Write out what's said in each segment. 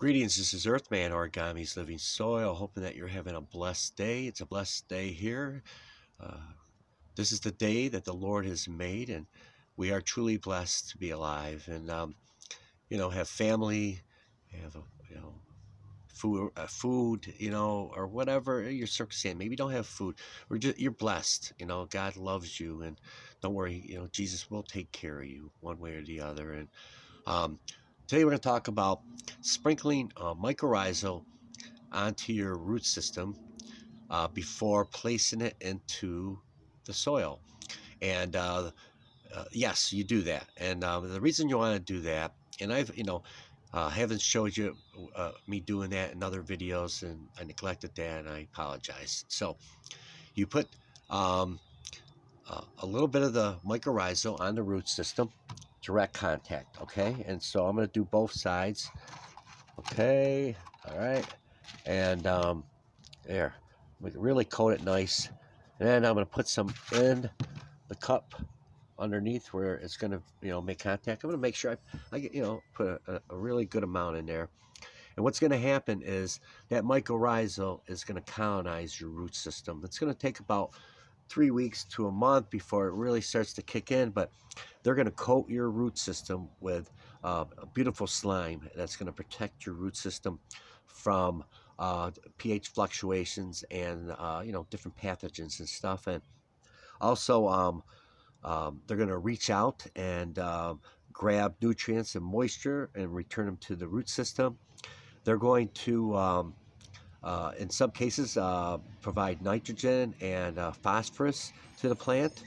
Greetings, this is Earthman Origami's Living Soil. Hoping that you're having a blessed day. It's a blessed day here. Uh, this is the day that the Lord has made, and we are truly blessed to be alive and, um, you know, have family, have, a, you know, food, uh, food, you know, or whatever your circumstance. Maybe you don't have food. Or just, you're blessed. You know, God loves you, and don't worry. You know, Jesus will take care of you one way or the other. And um, Today we're going to talk about sprinkling uh, mycorrhizal onto your root system uh, before placing it into the soil. And uh, uh yes, you do that. And uh, the reason you want to do that, and I've, you know, uh, haven't showed you me doing that in other videos, and I neglected that, and I apologize. So you put um, a little bit of the mycorrhizal on the root system direct contact, okay? And so I'm going to do both sides, okay? All right. And um, there, we can really coat it nice. And then I'm going to put some in the cup underneath where it's going to, you know, make contact. I'm going to make sure I, I you know, put a, a really good amount in there. And what's going to happen is that mycorrhizal is going to colonize your root system. It's going to take about three weeks to a month before it really starts to kick in. But they're going to coat your root system with uh, a beautiful slime that's going to protect your root system from uh, pH fluctuations and uh, you know different pathogens and stuff. And also, um, um, they're going to reach out and um, grab nutrients and moisture and return them to the root system. They're going to um, uh, in some cases, uh, provide nitrogen and uh, phosphorus to the plant.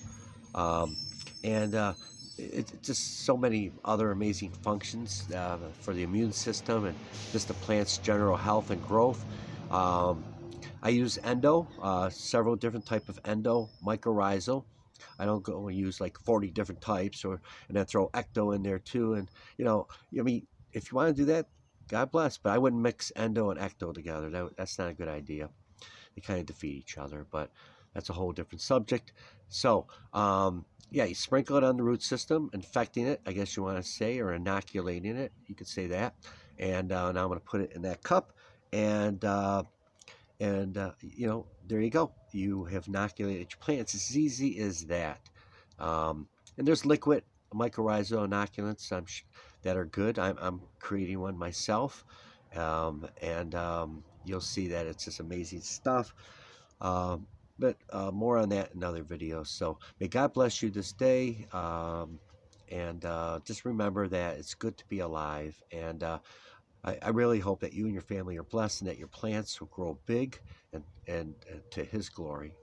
Um, and uh, it's just so many other amazing functions uh, for the immune system and just the plant's general health and growth. Um, I use endo, uh, several different type of endo, mycorrhizal. I don't go and use like 40 different types or and then throw ecto in there too. And you know, I mean, if you want to do that, God bless, but I wouldn't mix endo and ecto together. That, that's not a good idea. They kind of defeat each other, but that's a whole different subject. So, um, yeah, you sprinkle it on the root system, infecting it, I guess you want to say, or inoculating it. You could say that. And uh, now I'm going to put it in that cup, and uh, and uh, you know, there you go. You have inoculated your plants. It's as easy as that. Um, and there's liquid mycorrhizal inoculants I'm that are good. I'm, I'm creating one myself, um, and um, you'll see that it's just amazing stuff. Um, but uh, more on that in other videos. So may God bless you this day. Um, and uh, just remember that it's good to be alive. And uh, I, I, really hope that you and your family are blessed and that your plants will grow big and, and, and to His glory.